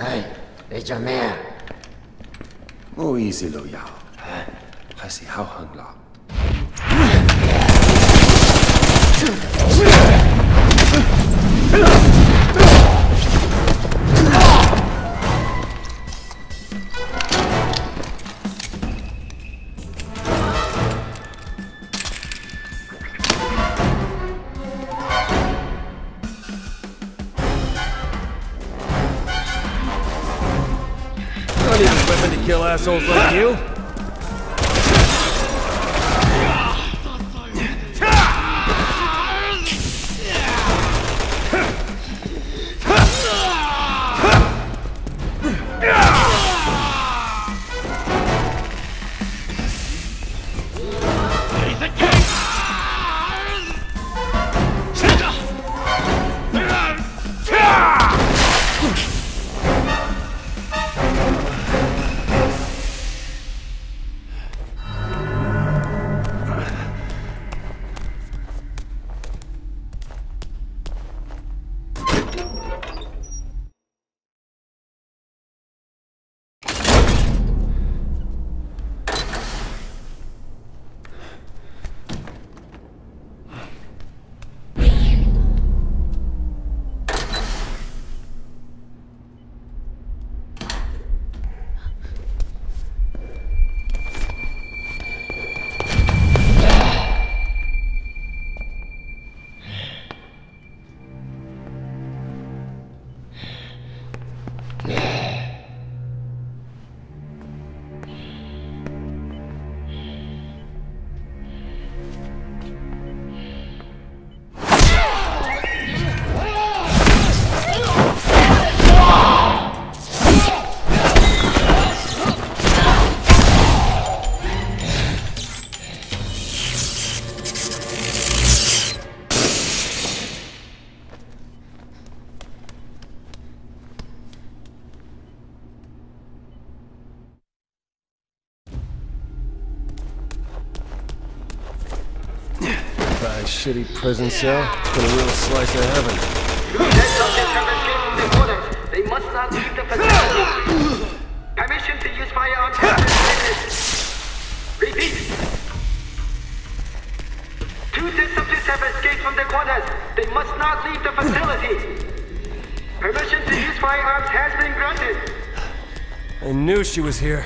哎，你做咩啊？冇意思，老友，还是好狠啦。Kill assholes like you. A shitty prison cell, it's been a real slice of heaven. Dead subjects have escaped from the quarters. They must not leave the facility. Permission to use firearms has been. Repeat. Two dead subjects have escaped from the quarters. They must not leave the facility. Permission to use firearms has been granted. I knew she was here.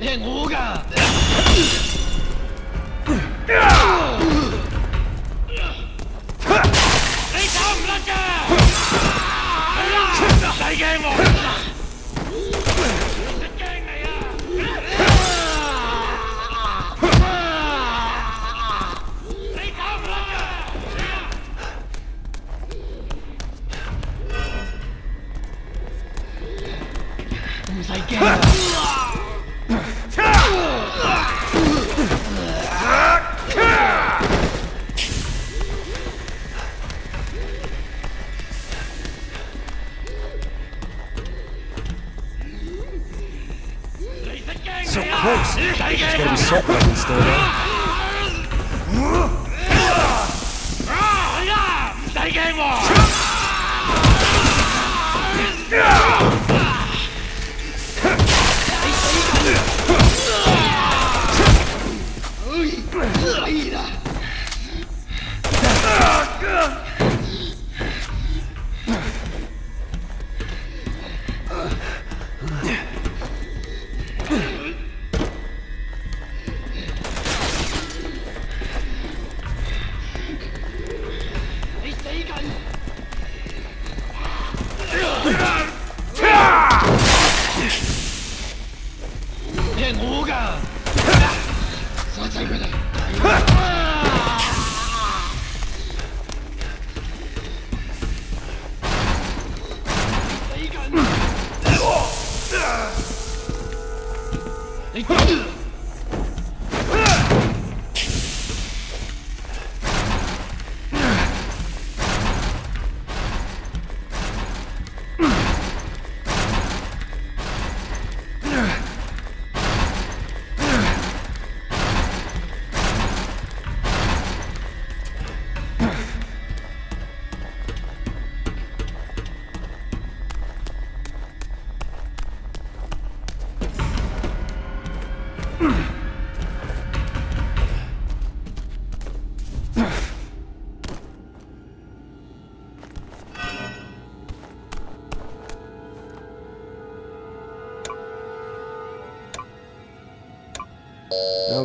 Hang Oga! Hey, down, Blanca! Hey, game over!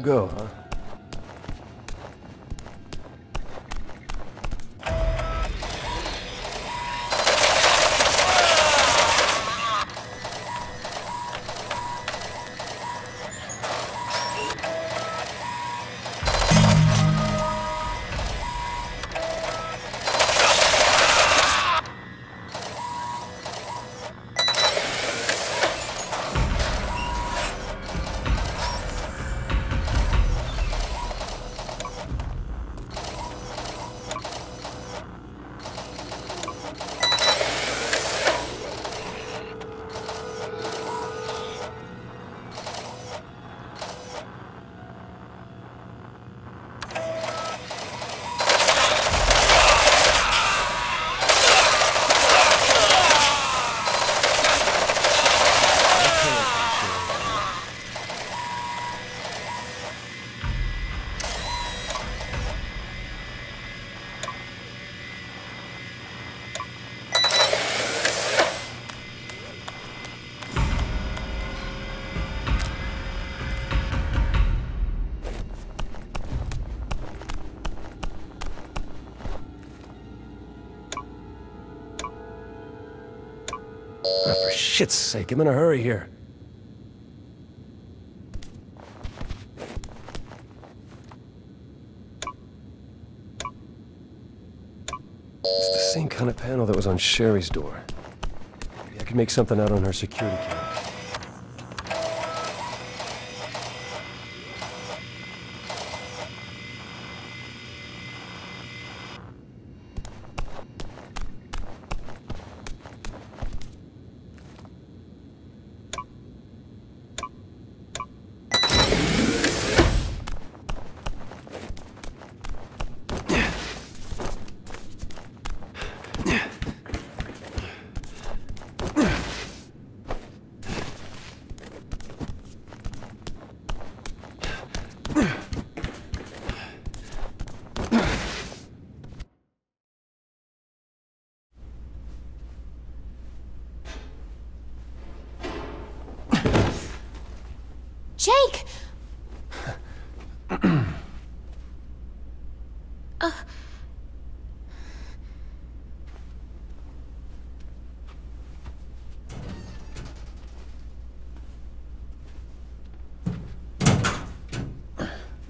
Go, shit's sake, I'm in a hurry here. It's the same kind of panel that was on Sherry's door. Maybe I could make something out on her security camera.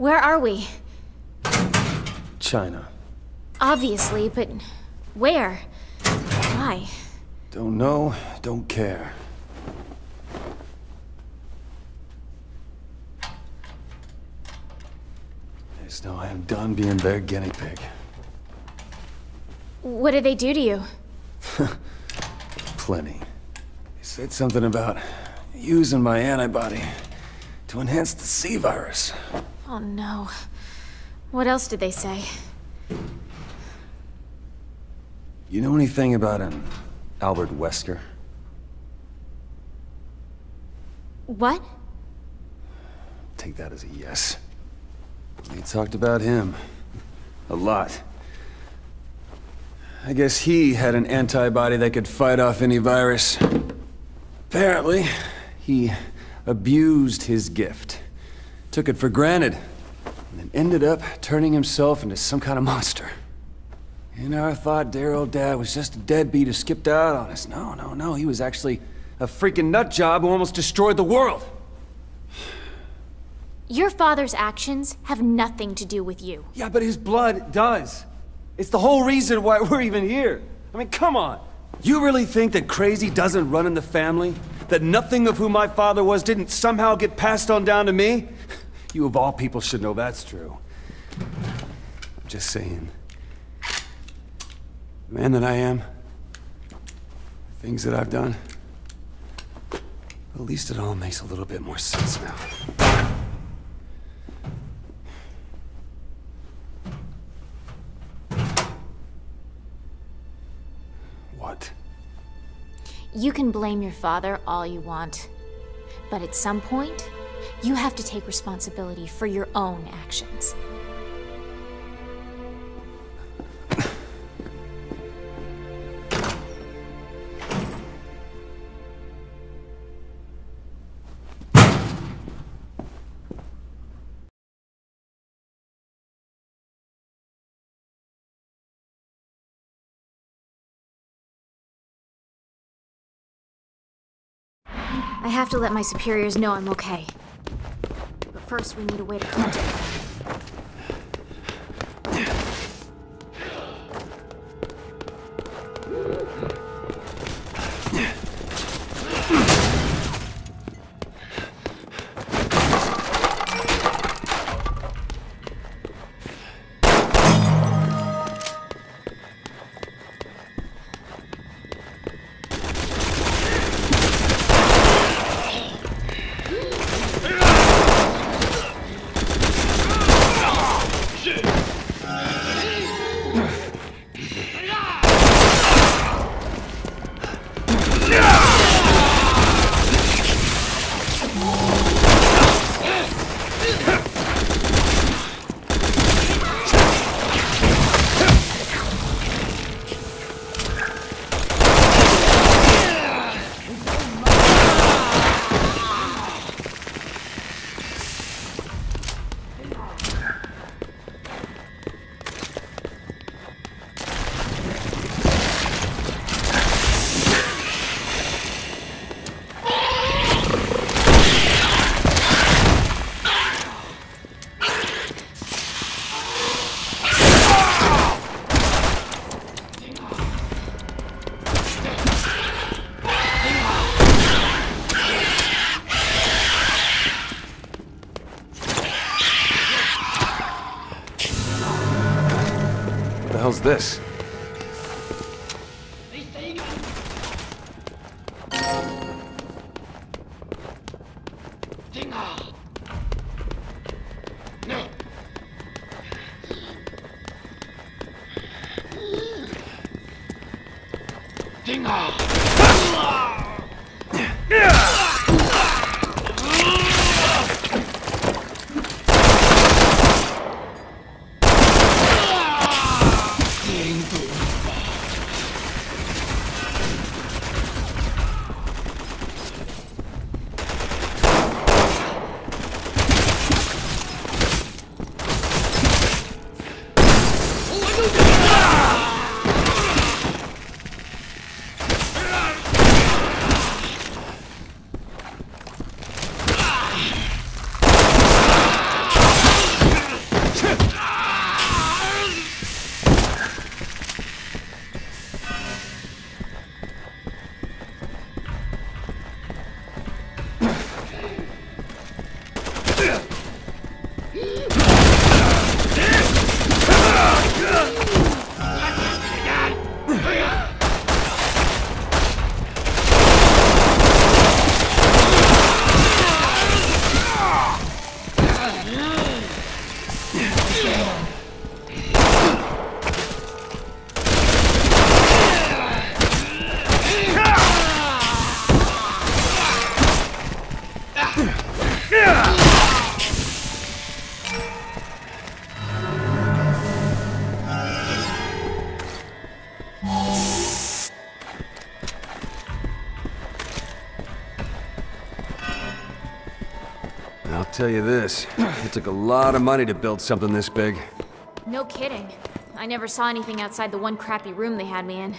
Where are we? China. Obviously, but where? Why? Don't know, don't care. I just know I am done being their guinea pig. What did they do to you? Plenty. They said something about using my antibody to enhance the C virus. Oh no. What else did they say? You know anything about an Albert Wesker? What? Take that as a yes. They talked about him. A lot. I guess he had an antibody that could fight off any virus. Apparently, he abused his gift. Took it for granted. And then ended up turning himself into some kind of monster. And I thought dear old dad was just a deadbeat who skipped out on us. No, no, no. He was actually a freaking nut job who almost destroyed the world. Your father's actions have nothing to do with you. Yeah, but his blood does. It's the whole reason why we're even here. I mean, come on. You really think that crazy doesn't run in the family? That nothing of who my father was didn't somehow get passed on down to me? You of all people should know that's true. I'm just saying. The man that I am, the things that I've done, at least it all makes a little bit more sense now. What? You can blame your father all you want. But at some point, you have to take responsibility for your own actions. I have to let my superiors know I'm okay. First, we need a way to contact them. This? I'll tell you this, it took a lot of money to build something this big. No kidding. I never saw anything outside the one crappy room they had me in.